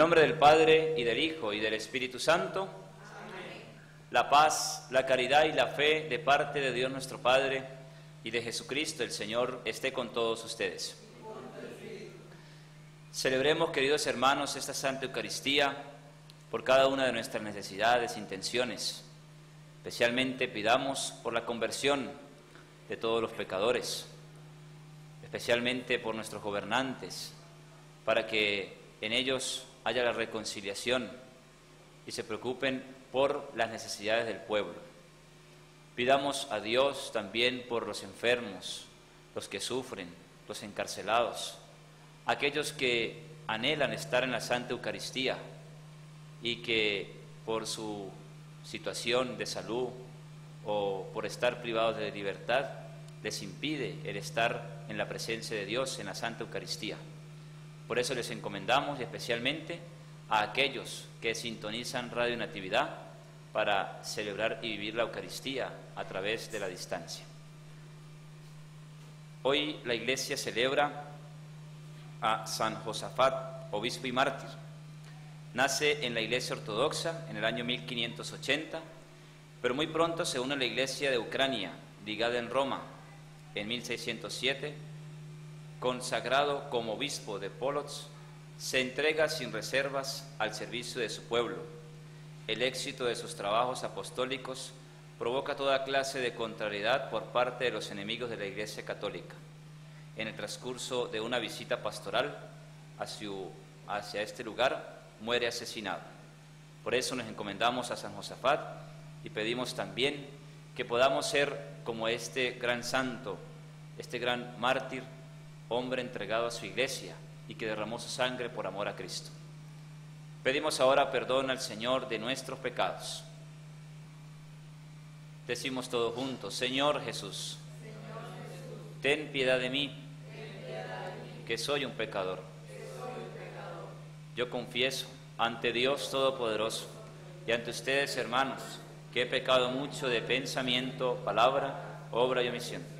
Nombre del Padre y del Hijo y del Espíritu Santo, la paz, la caridad y la fe de parte de Dios nuestro Padre y de Jesucristo el Señor esté con todos ustedes. Celebremos, queridos hermanos, esta Santa Eucaristía por cada una de nuestras necesidades, intenciones. Especialmente pidamos por la conversión de todos los pecadores, especialmente por nuestros gobernantes, para que en ellos haya la reconciliación y se preocupen por las necesidades del pueblo. Pidamos a Dios también por los enfermos, los que sufren, los encarcelados, aquellos que anhelan estar en la Santa Eucaristía y que por su situación de salud o por estar privados de libertad les impide el estar en la presencia de Dios en la Santa Eucaristía. Por eso les encomendamos especialmente a aquellos que sintonizan Radio Natividad para celebrar y vivir la Eucaristía a través de la distancia. Hoy la Iglesia celebra a San Josafat, obispo y mártir. Nace en la Iglesia Ortodoxa en el año 1580, pero muy pronto se une a la Iglesia de Ucrania, ligada en Roma, en 1607 consagrado como obispo de Polotsk, se entrega sin reservas al servicio de su pueblo. El éxito de sus trabajos apostólicos provoca toda clase de contrariedad por parte de los enemigos de la Iglesia Católica. En el transcurso de una visita pastoral hacia, hacia este lugar, muere asesinado. Por eso nos encomendamos a San Josafat y pedimos también que podamos ser como este gran santo, este gran mártir, hombre entregado a su iglesia y que derramó su sangre por amor a Cristo. Pedimos ahora perdón al Señor de nuestros pecados. Decimos todos juntos, Señor Jesús, ten, piedad de mí, que soy un pecador. Yo confieso ante Dios Todopoderoso y ante ustedes, hermanos, que he pecado mucho de pensamiento, palabra, obra y omisión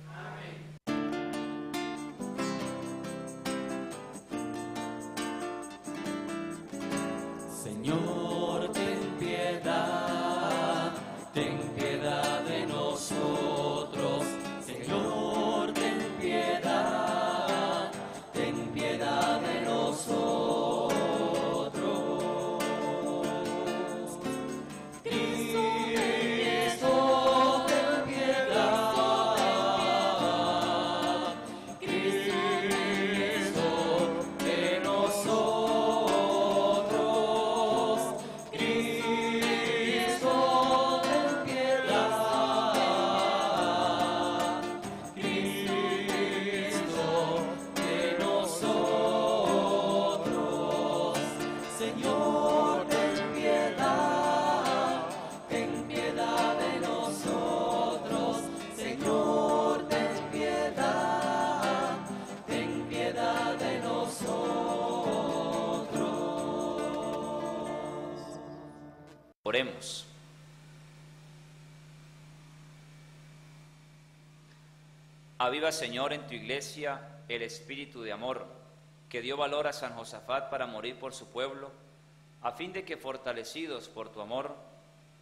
Aviva, Señor, en tu iglesia el espíritu de amor que dio valor a San Josafat para morir por su pueblo, a fin de que fortalecidos por tu amor,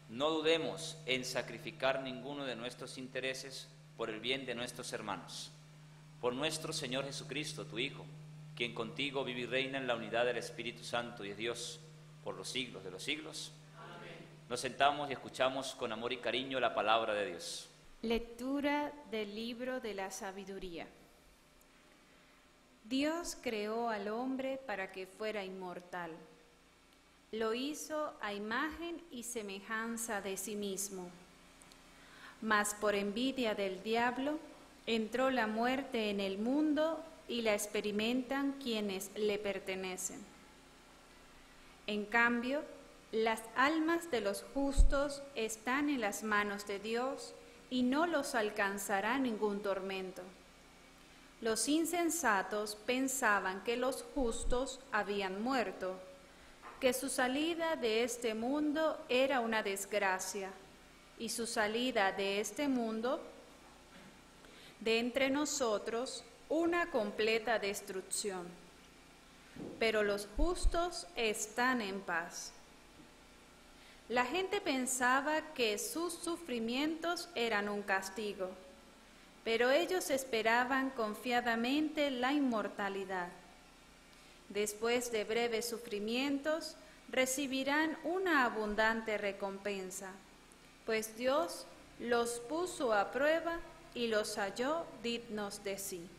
no dudemos en sacrificar ninguno de nuestros intereses por el bien de nuestros hermanos. Por nuestro Señor Jesucristo, tu Hijo, quien contigo vive y reina en la unidad del Espíritu Santo y es Dios por los siglos de los siglos. Nos sentamos y escuchamos con amor y cariño la palabra de Dios. Lectura del libro de la sabiduría. Dios creó al hombre para que fuera inmortal. Lo hizo a imagen y semejanza de sí mismo. Mas por envidia del diablo entró la muerte en el mundo y la experimentan quienes le pertenecen. En cambio, las almas de los justos están en las manos de Dios y no los alcanzará ningún tormento. Los insensatos pensaban que los justos habían muerto, que su salida de este mundo era una desgracia y su salida de este mundo, de entre nosotros, una completa destrucción. Pero los justos están en paz. La gente pensaba que sus sufrimientos eran un castigo, pero ellos esperaban confiadamente la inmortalidad. Después de breves sufrimientos, recibirán una abundante recompensa, pues Dios los puso a prueba y los halló dignos de sí.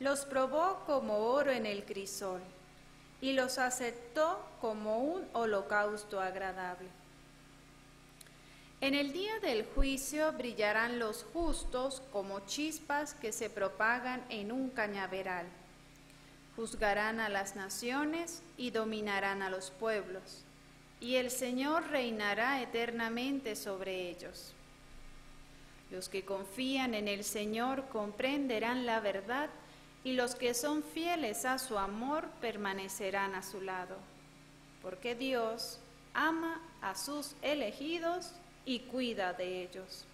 Los probó como oro en el crisol y los aceptó como un holocausto agradable. En el día del juicio brillarán los justos como chispas que se propagan en un cañaveral. Juzgarán a las naciones y dominarán a los pueblos, y el Señor reinará eternamente sobre ellos. Los que confían en el Señor comprenderán la verdad y los que son fieles a su amor permanecerán a su lado, porque Dios ama a sus elegidos y cuida de ellos.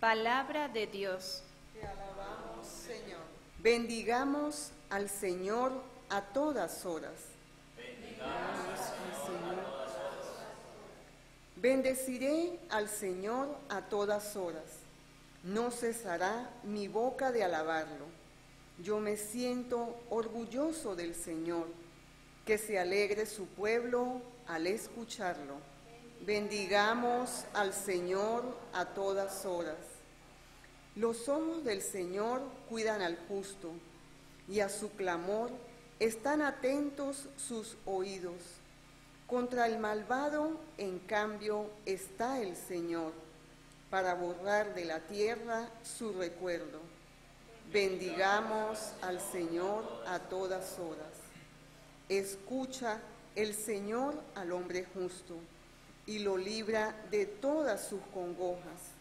Palabra de Dios. Te alabamos, Señor. Bendigamos al Señor a todas horas. Bendigamos al Señor. Bendeciré al Señor a todas horas. No cesará mi boca de alabarlo yo me siento orgulloso del Señor, que se alegre su pueblo al escucharlo. Bendigamos al Señor a todas horas. Los ojos del Señor cuidan al justo, y a su clamor están atentos sus oídos. Contra el malvado, en cambio, está el Señor, para borrar de la tierra su recuerdo. Bendigamos al Señor a todas horas. Escucha el Señor al hombre justo y lo libra de todas sus congojas.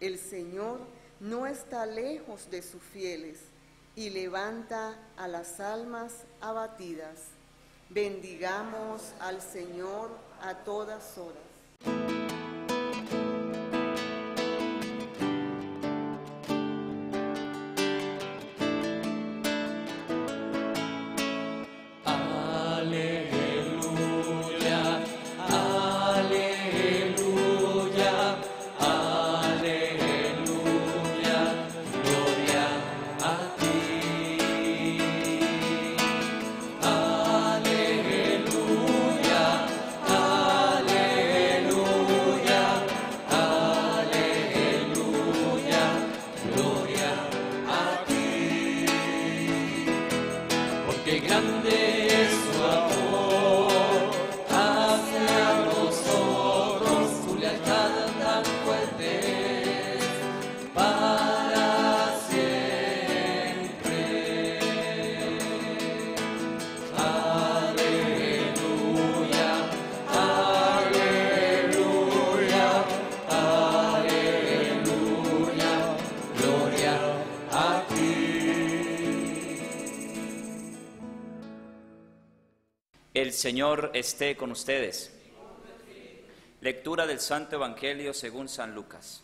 El Señor no está lejos de sus fieles y levanta a las almas abatidas. Bendigamos al Señor a todas horas. El Señor esté con ustedes. Lectura del Santo Evangelio según San Lucas.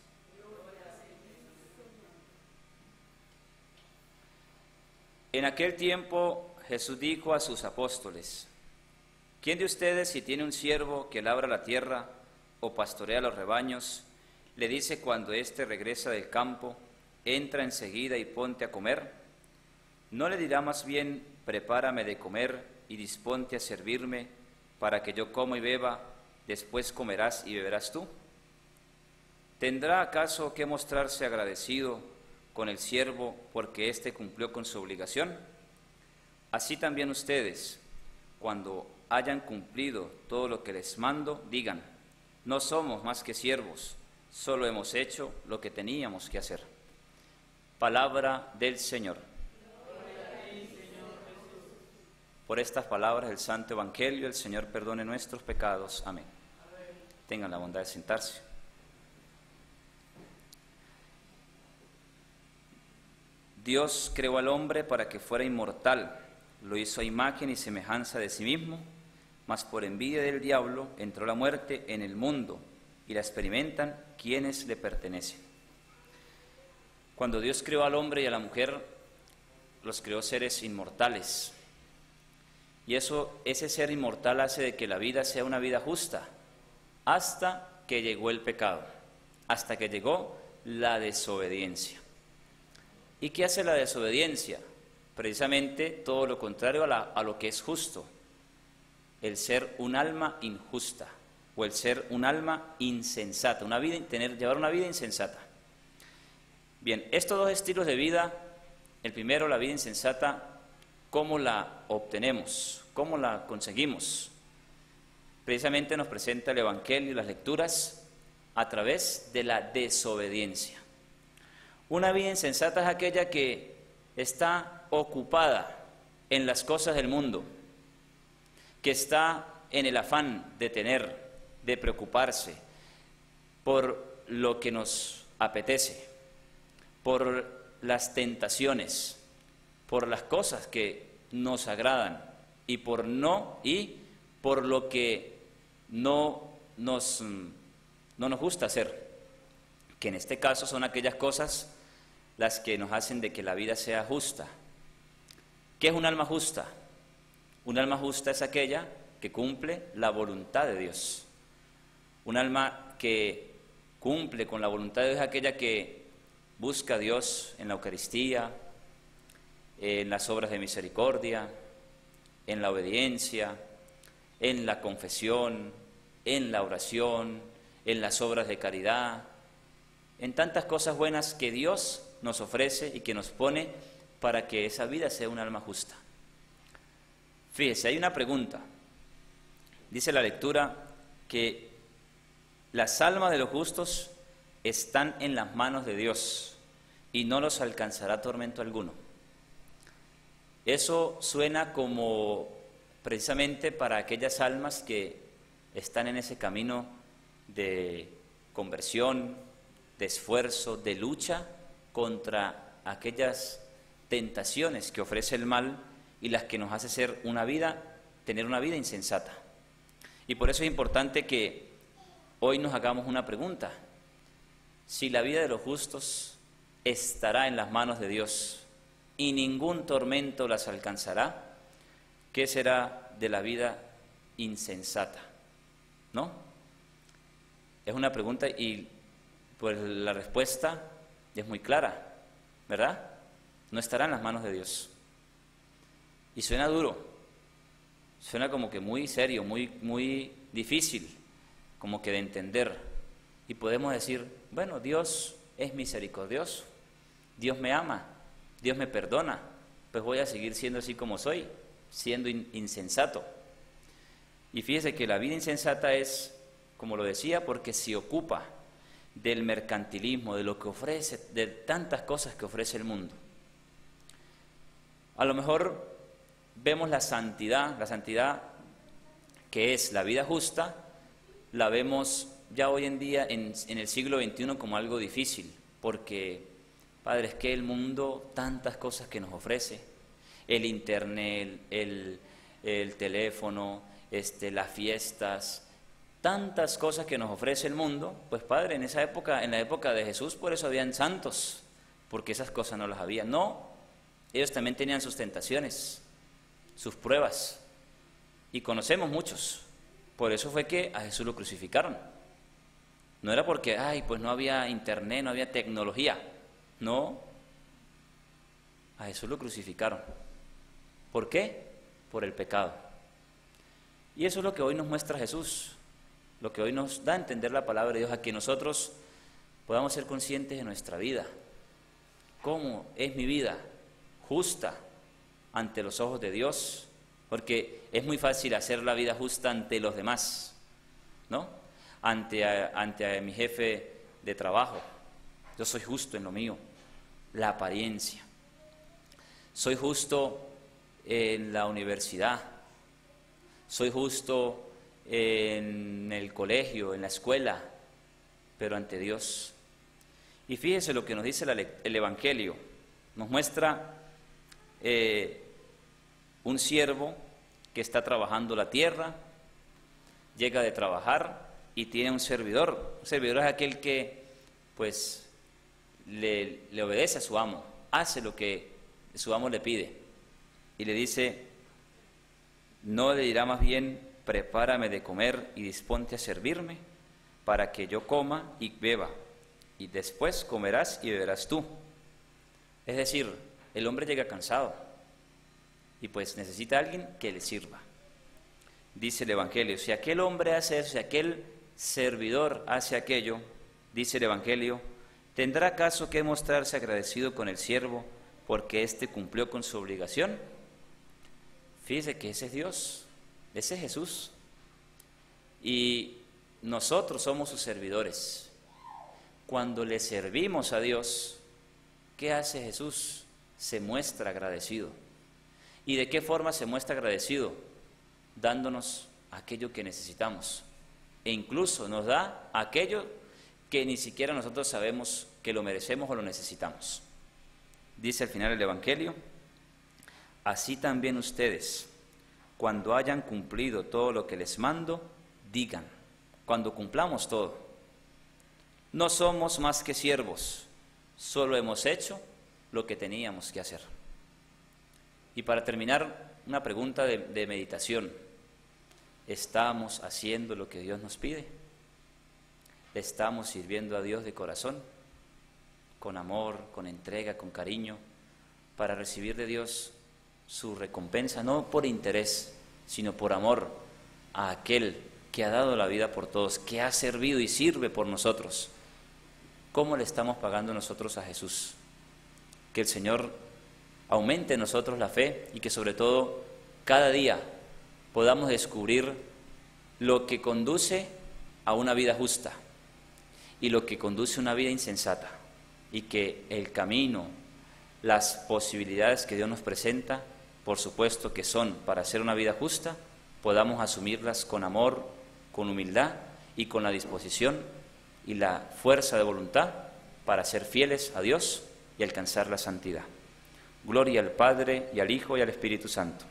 En aquel tiempo Jesús dijo a sus apóstoles, ¿quién de ustedes si tiene un siervo que labra la tierra o pastorea los rebaños, le dice cuando éste regresa del campo, entra enseguida y ponte a comer? ¿No le dirá más bien, prepárame de comer y disponte a servirme para que yo coma y beba, después comerás y beberás tú? ¿Tendrá acaso que mostrarse agradecido con el siervo porque éste cumplió con su obligación? Así también ustedes, cuando hayan cumplido todo lo que les mando, digan, no somos más que siervos, solo hemos hecho lo que teníamos que hacer. Palabra del Señor. Por estas palabras del Santo Evangelio, el Señor perdone nuestros pecados. Amén. Tengan la bondad de sentarse. Dios creó al hombre para que fuera inmortal, lo hizo a imagen y semejanza de sí mismo, mas por envidia del diablo entró la muerte en el mundo y la experimentan quienes le pertenecen. Cuando Dios creó al hombre y a la mujer, los creó seres inmortales. Y eso, ese ser inmortal hace de que la vida sea una vida justa, hasta que llegó el pecado, hasta que llegó la desobediencia. ¿Y qué hace la desobediencia? Precisamente todo lo contrario a, lo que es justo, el ser un alma injusta o el ser un alma insensata, una vida, tener, llevar una vida insensata. Bien, estos dos estilos de vida, el primero, la vida insensata, ¿cómo la obtenemos? ¿Cómo la conseguimos? Precisamente nos presenta el Evangelio y las lecturas a través de la desobediencia. Una vida insensata es aquella que está ocupada en las cosas del mundo, que está en el afán de tener, de preocuparse por lo que nos apetece, por las tentaciones, por las cosas que nos agradan y por no y por lo que no nos, no nos gusta hacer, que en este caso son aquellas cosas las que nos hacen de que la vida sea justa. ¿Qué es un alma justa? Un alma justa es aquella que cumple la voluntad de Dios. Un alma que cumple con la voluntad de Dios es aquella que busca a Dios en la Eucaristía, en las obras de misericordia, en la obediencia, en la confesión, en la oración, en las obras de caridad, en tantas cosas buenas que Dios nos ofrece y que nos pone para que esa vida sea un alma justa. Fíjese, hay una pregunta. Dice la lectura que las almas de los justos están en las manos de Dios y no los alcanzará tormento alguno. Eso suena como precisamente para aquellas almas que están en ese camino de conversión, de esfuerzo, de lucha contra aquellas tentaciones que ofrece el mal y las que nos hace ser una vida, tener una vida insensata. Y por eso es importante que hoy nos hagamos una pregunta. Si la vida de los justos estará en las manos de Dios y ningún tormento las alcanzará, ¿qué será de la vida insensata? ¿No? Es una pregunta y pues la respuesta es muy clara, ¿verdad? No estará en las manos de Dios. Y suena duro, suena como que muy serio, muy, muy difícil, como que de entender. Y podemos decir, bueno, Dios es misericordioso, Dios me ama, Dios me perdona, pues voy a seguir siendo así como soy, siendo insensato. Y fíjese que la vida insensata es, como lo decía, porque se ocupa del mercantilismo, de lo que ofrece, de tantas cosas que ofrece el mundo. A lo mejor vemos la santidad, la santidad que es la vida justa, la vemos ya hoy en día en, el siglo XXI como algo difícil, porque, Padre, es que el mundo, tantas cosas que nos ofrece, el internet, el, el teléfono, este, las fiestas, tantas cosas que nos ofrece el mundo, pues Padre, en esa época, en la época de Jesús, por eso habían santos, porque esas cosas no las había. No, ellos también tenían sus tentaciones, sus pruebas, y conocemos muchos. Por eso fue que a Jesús lo crucificaron. No era porque, ay, pues no había internet, no había tecnología. No, a Jesús lo crucificaron. ¿Por qué? Por el pecado. Y eso es lo que hoy nos muestra Jesús, lo que hoy nos da a entender la palabra de Dios, a que nosotros podamos ser conscientes de nuestra vida. ¿Cómo es mi vida? Justa ante los ojos de Dios, porque es muy fácil hacer la vida justa ante los demás, ¿no? Ante, ante mi jefe de trabajo. Yo soy justo en lo mío, la apariencia. Soy justo en la universidad, soy justo en el colegio, en la escuela, pero ante Dios. Y fíjese lo que nos dice el Evangelio. Nos muestra eh, un siervo que está trabajando la tierra, llega de trabajar y tiene un servidor. Un servidor es aquel que, pues, le, obedece a su amo, hace lo que su amo le pide. Y le dice, no le dirá más bien, prepárame de comer y disponte a servirme, para que yo coma y beba, y después comerás y beberás tú. Es decir, el hombre llega cansado y pues necesita alguien que le sirva. Dice el Evangelio, si aquel hombre hace eso, si aquel servidor hace aquello, dice el Evangelio, ¿tendrá acaso que mostrarse agradecido con el siervo porque éste cumplió con su obligación? Fíjese que ese es Dios, ese es Jesús. Y nosotros somos sus servidores. Cuando le servimos a Dios, ¿qué hace Jesús? Se muestra agradecido. ¿Y de qué forma se muestra agradecido? Dándonos aquello que necesitamos. E incluso nos da aquello que ni siquiera nosotros sabemos que lo merecemos o lo necesitamos. Dice al final el Evangelio, Así también ustedes, cuando hayan cumplido todo lo que les mando, digan, cuando cumplamos todo, no somos más que siervos, solo hemos hecho lo que teníamos que hacer. Y para terminar, una pregunta de, de meditación. ¿Estamos haciendo lo que Dios nos pide? ¿Estamos sirviendo a Dios de corazón? Con amor, con entrega, con cariño, para recibir de Dios su recompensa, no por interés, sino por amor a aquel que ha dado la vida por todos, que ha servido y sirve por nosotros. ¿Cómo le estamos pagando nosotros a Jesús? Que el Señor aumente en nosotros la fe y que sobre todo cada día podamos descubrir lo que conduce a una vida justa y lo que conduce a una vida insensata y que el camino, las posibilidades que Dios nos presenta por supuesto que son para hacer una vida justa, podamos asumirlas con amor, con humildad y con la disposición y la fuerza de voluntad para ser fieles a Dios y alcanzar la santidad. Gloria al Padre y al Hijo y al Espíritu Santo.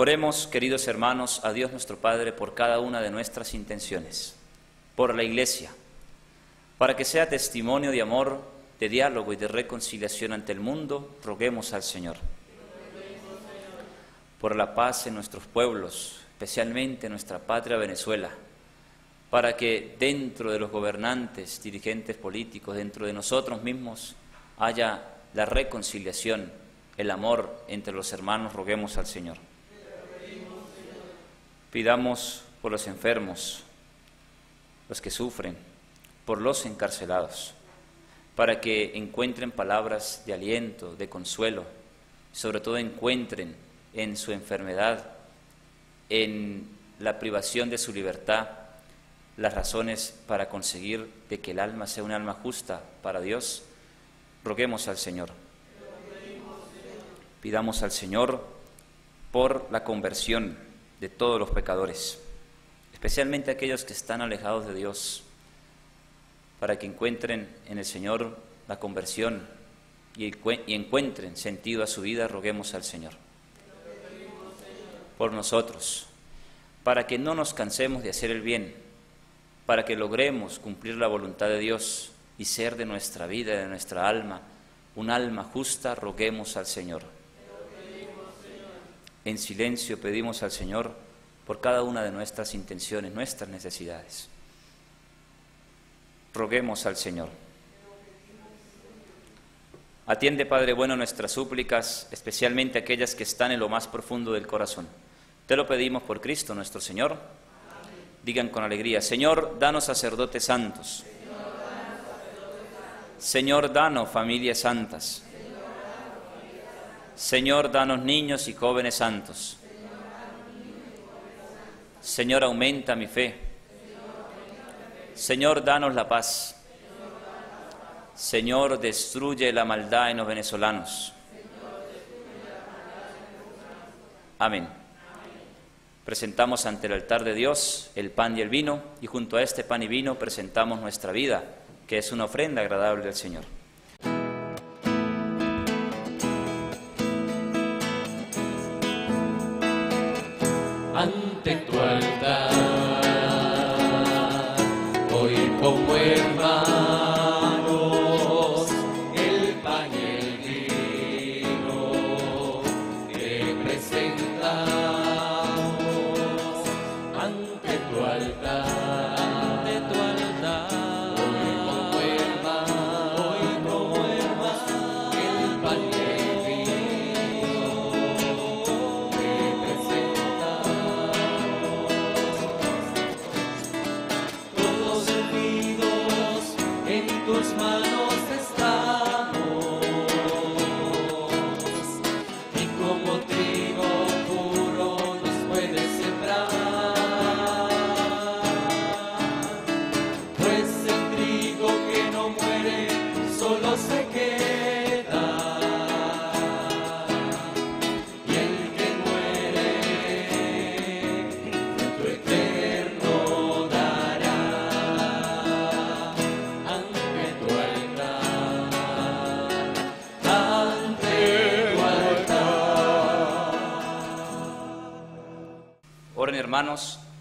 Oremos, queridos hermanos, a Dios nuestro Padre por cada una de nuestras intenciones, por la Iglesia, para que sea testimonio de amor, de diálogo y de reconciliación ante el mundo, roguemos al Señor. Por la paz en nuestros pueblos, especialmente en nuestra patria Venezuela, para que dentro de los gobernantes, dirigentes políticos, dentro de nosotros mismos, haya la reconciliación, el amor entre los hermanos, roguemos al Señor. Pidamos por los enfermos, los que sufren, por los encarcelados, para que encuentren palabras de aliento, de consuelo, sobre todo encuentren en su enfermedad, en la privación de su libertad, las razones para conseguir de que el alma sea un alma justa para Dios, roguemos al Señor. Pidamos al Señor por la conversión de todos los pecadores, especialmente aquellos que están alejados de Dios para que encuentren en el Señor la conversión y, encuentren sentido a su vida, roguemos al Señor. por nosotros, para que no nos cansemos de hacer el bien, para que logremos cumplir la voluntad de Dios y ser de nuestra vida, de nuestra alma, un alma justa, roguemos al Señor. En silencio pedimos al Señor por cada una de nuestras intenciones, nuestras necesidades. Roguemos al Señor. Atiende, Padre bueno, nuestras súplicas, especialmente aquellas que están en lo más profundo del corazón. Te lo pedimos por Cristo nuestro Señor. Digan con alegría, Señor, danos sacerdotes santos. Señor, danos familias santas. Señor, danos niños y jóvenes santos. Señor, aumenta mi fe. Señor, danos la paz. Señor, destruye la maldad en los venezolanos. Amén. Presentamos ante el altar de Dios el pan y el vino y junto a este pan y vino presentamos nuestra vida, que es una ofrenda agradable al Señor.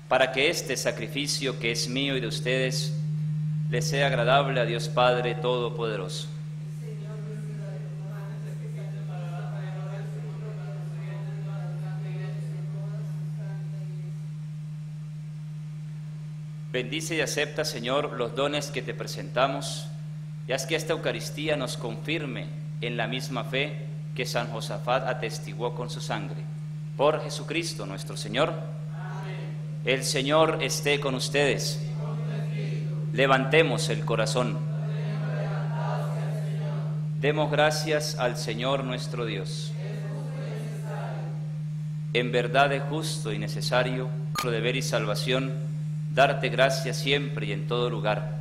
Para que este sacrificio que es mío y de ustedes les sea agradable a Dios Padre Todopoderoso. Bendice y acepta, Señor, los dones que te presentamos y haz que esta Eucaristía nos confirme en la misma fe que San Josafat atestiguó con su sangre. Por Jesucristo nuestro Señor. El Señor esté con ustedes. Levantemos el corazón. Demos gracias al Señor nuestro Dios. En verdad es justo y necesario, nuestro deber y salvación, darte gracias siempre y en todo lugar.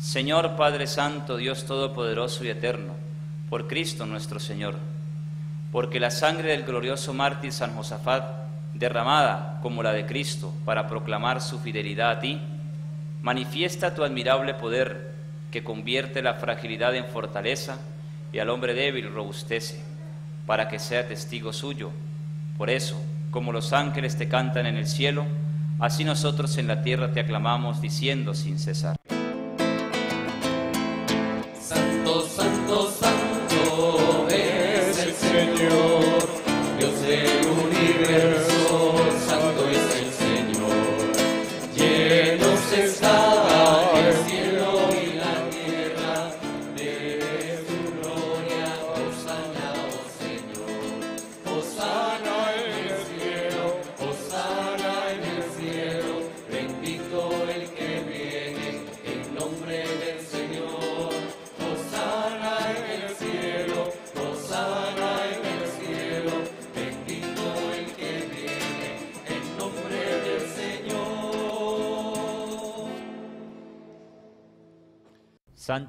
Señor Padre Santo, Dios Todopoderoso y Eterno, por Cristo nuestro Señor, porque la sangre del glorioso mártir San Josafat, derramada como la de Cristo para proclamar su fidelidad a ti, manifiesta tu admirable poder que convierte la fragilidad en fortaleza y al hombre débil robustece, para que sea testigo suyo. Por eso, como los ángeles te cantan en el cielo, así nosotros en la tierra te aclamamos diciendo sin cesar.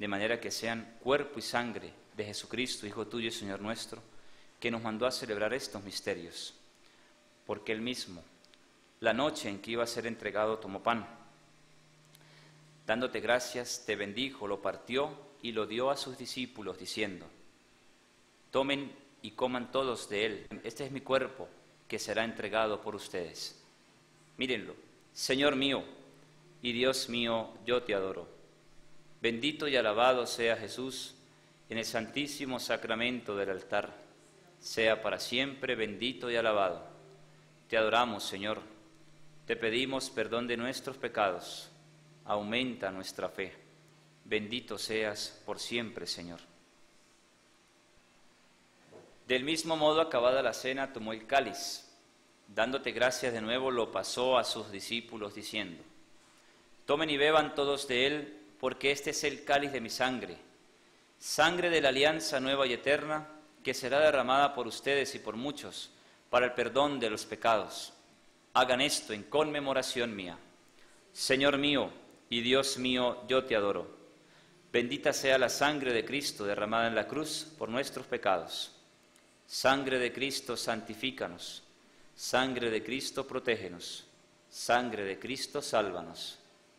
de manera que sean cuerpo y sangre de Jesucristo, Hijo tuyo y Señor nuestro, que nos mandó a celebrar estos misterios, porque él mismo, la noche en que iba a ser entregado, tomó pan. Dándote gracias, te bendijo, lo partió y lo dio a sus discípulos, diciendo, tomen y coman todos de él. Este es mi cuerpo que será entregado por ustedes. Mírenlo, Señor mío y Dios mío, yo te adoro. Bendito y alabado sea Jesús en el santísimo sacramento del altar. Sea para siempre bendito y alabado. Te adoramos, Señor. Te pedimos perdón de nuestros pecados. Aumenta nuestra fe. Bendito seas por siempre, Señor. Del mismo modo, acabada la cena, tomó el cáliz. Dándote gracias de nuevo, lo pasó a sus discípulos, diciendo, Tomen y beban todos de él, porque este es el cáliz de mi sangre, sangre de la alianza nueva y eterna, que será derramada por ustedes y por muchos, para el perdón de los pecados. Hagan esto en conmemoración mía. Señor mío y Dios mío, yo te adoro. Bendita sea la sangre de Cristo derramada en la cruz por nuestros pecados Sangre de Cristo, santifícanos. Sangre de Cristo, protégenos. Sangre de Cristo, sálvanos.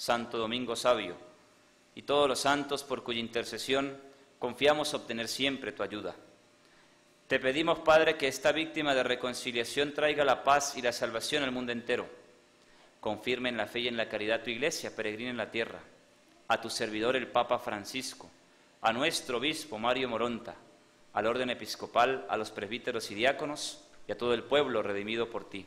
Santo Domingo Sabio, y todos los santos por cuya intercesión confiamos obtener siempre tu ayuda. Te pedimos, Padre, que esta víctima de reconciliación traiga la paz y la salvación al mundo entero. Confirme en la fe y en la caridad tu iglesia, peregrina en la tierra, a tu servidor el Papa Francisco, a nuestro obispo Mario Moronta, al orden episcopal, a los presbíteros y diáconos y a todo el pueblo redimido por ti.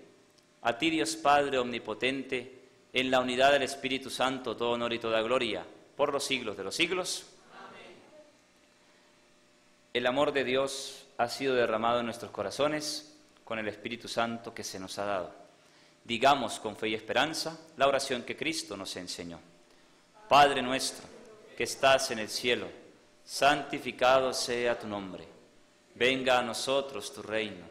A ti Dios Padre Omnipotente, en la unidad del Espíritu Santo, todo honor y toda gloria, por los siglos de los siglos. Amén. El amor de Dios ha sido derramado en nuestros corazones con el Espíritu Santo que se nos ha dado. Digamos con fe y esperanza la oración que Cristo nos enseñó. Padre nuestro, que estás en el cielo, santificado sea tu nombre. Venga a nosotros tu reino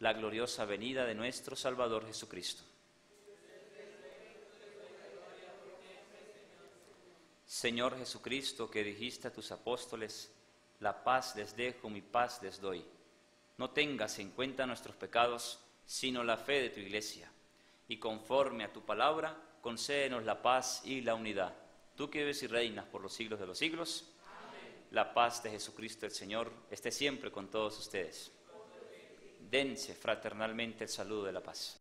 la gloriosa venida de nuestro Salvador Jesucristo. Señor Jesucristo, que dijiste a tus apóstoles, la paz les dejo, mi paz les doy. No tengas en cuenta nuestros pecados, sino la fe de tu iglesia. Y conforme a tu palabra, concédenos la paz y la unidad. Tú que vives y reinas por los siglos de los siglos, la paz de Jesucristo el Señor esté siempre con todos ustedes dense fraternalmente el saludo de la paz.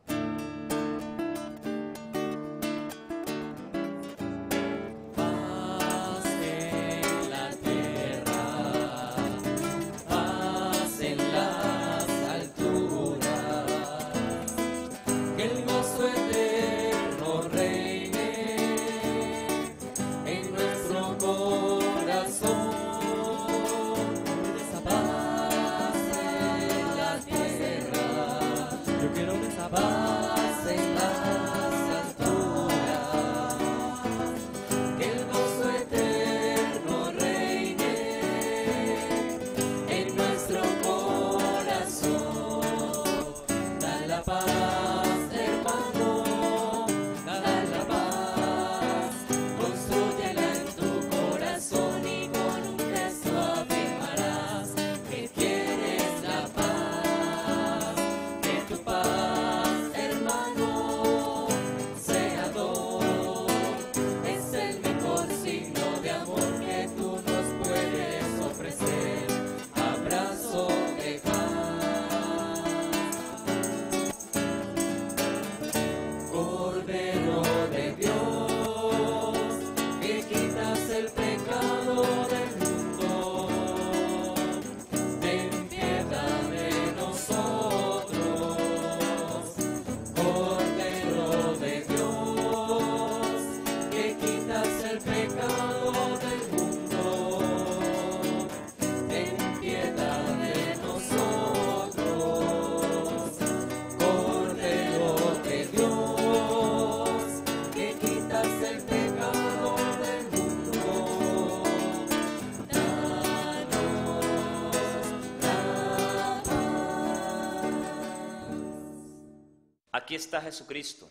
Aquí está Jesucristo.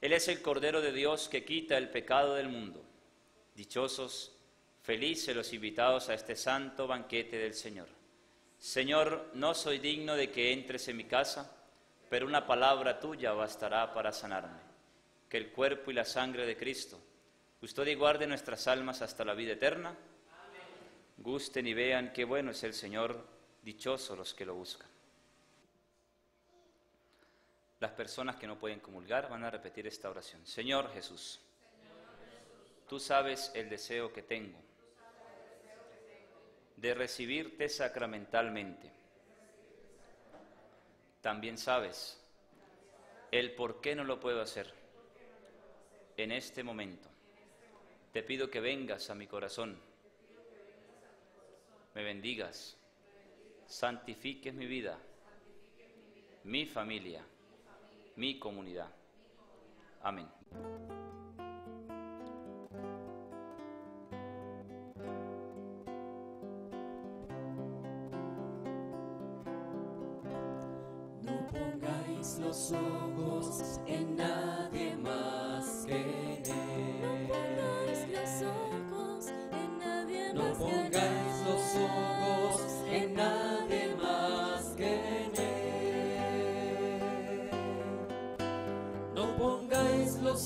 Él es el Cordero de Dios que quita el pecado del mundo. Dichosos, felices los invitados a este santo banquete del Señor. Señor, no soy digno de que entres en mi casa, pero una palabra tuya bastará para sanarme. Que el cuerpo y la sangre de Cristo custodia y guarde nuestras almas hasta la vida eterna. Gusten y vean qué bueno es el Señor, dichosos los que lo buscan. Las personas que no pueden comulgar van a repetir esta oración. Señor Jesús, tú sabes el deseo que tengo de recibirte sacramentalmente. También sabes el por qué no lo puedo hacer en este momento. Te pido que vengas a mi corazón, me bendigas, santifiques mi vida, mi familia, mi comunidad. Amén. No pongáis los ojos en nadie más que en Él.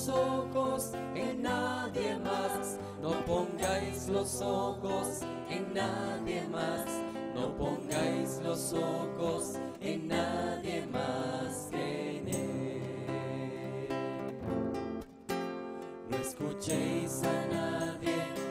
Ojos en nadie más. No pongáis los ojos en nadie más. No pongáis los ojos en nadie más que en Él. No escuchéis a nadie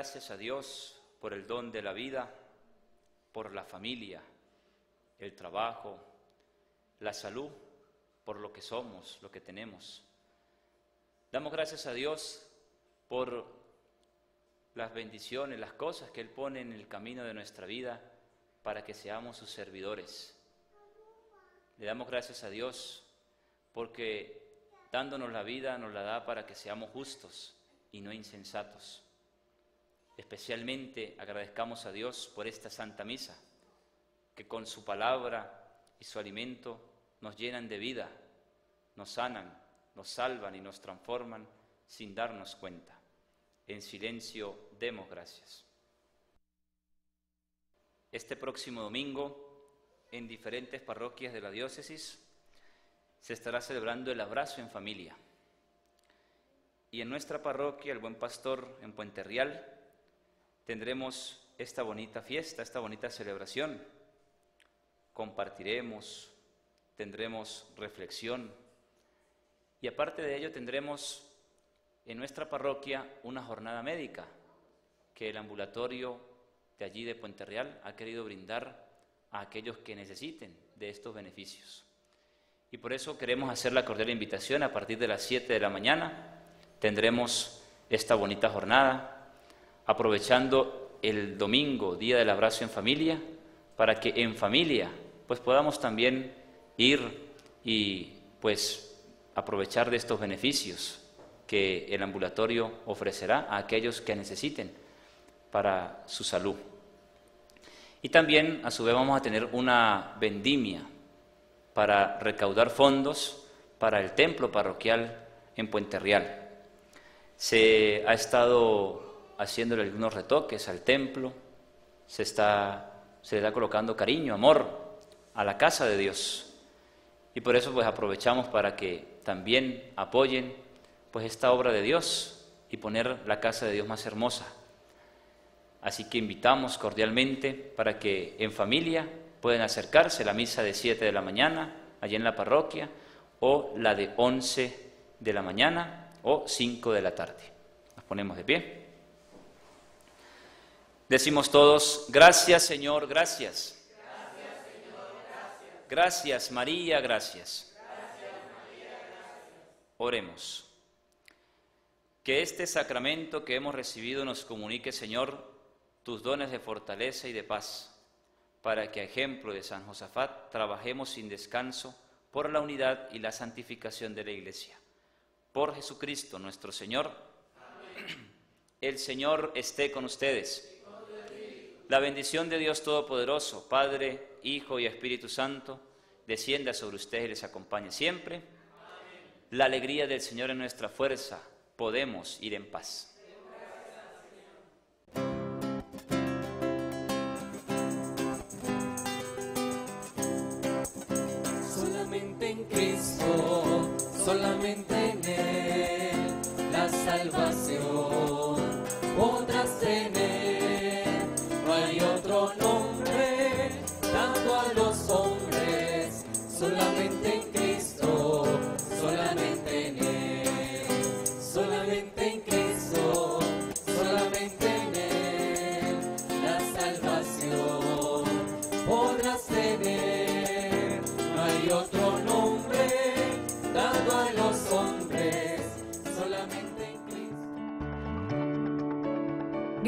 gracias a Dios por el don de la vida, por la familia, el trabajo, la salud, por lo que somos, lo que tenemos. Damos gracias a Dios por las bendiciones, las cosas que Él pone en el camino de nuestra vida para que seamos sus servidores. Le damos gracias a Dios porque dándonos la vida nos la da para que seamos justos y no insensatos. Especialmente agradezcamos a Dios por esta Santa Misa, que con su palabra y su alimento nos llenan de vida, nos sanan, nos salvan y nos transforman sin darnos cuenta. En silencio demos gracias. Este próximo domingo, en diferentes parroquias de la diócesis, se estará celebrando el abrazo en familia. Y en nuestra parroquia, el Buen Pastor, en Puente Real, tendremos esta bonita fiesta, esta bonita celebración. Compartiremos, tendremos reflexión Y aparte de ello tendremos en nuestra parroquia una jornada médica que el ambulatorio de allí de Puente Real ha querido brindar a aquellos que necesiten de estos beneficios. Y por eso queremos hacer la cordial invitación a partir de las 7 de la mañana. Tendremos esta bonita jornada, aprovechando el domingo, Día del Abrazo en Familia, para que en familia pues podamos también ir y pues aprovechar de estos beneficios que el ambulatorio ofrecerá a aquellos que necesiten para su salud. Y también, a su vez, vamos a tener una vendimia para recaudar fondos para el templo parroquial en Puente Real. Se ha estado haciéndole algunos retoques al templo, se, está, se está colocando cariño, amor a la casa de Dios. Y por eso pues aprovechamos para que también apoyen pues esta obra de Dios y poner la casa de Dios más hermosa. Así que invitamos cordialmente para que en familia pueden acercarse a la misa de 7 de la mañana, allí en la parroquia, o la de 11 de la mañana o 5 de la tarde. Nos ponemos de pie. Decimos todos, gracias Señor, gracias. Gracias Señor, gracias. Gracias María, gracias. Gracias María, gracias. Oremos. Que este sacramento que hemos recibido nos comunique, Señor, tus dones de fortaleza y de paz, para que a ejemplo de San Josafat trabajemos sin descanso por la unidad y la santificación de la Iglesia. Por Jesucristo nuestro Señor. El Señor esté con ustedes. La bendición de Dios Todopoderoso, Padre, Hijo y Espíritu Santo, descienda sobre ustedes y les acompañe siempre. La alegría del Señor es nuestra fuerza. Podemos ir en paz. Solamente en Cristo, solamente en Él, la salvación podrás tener.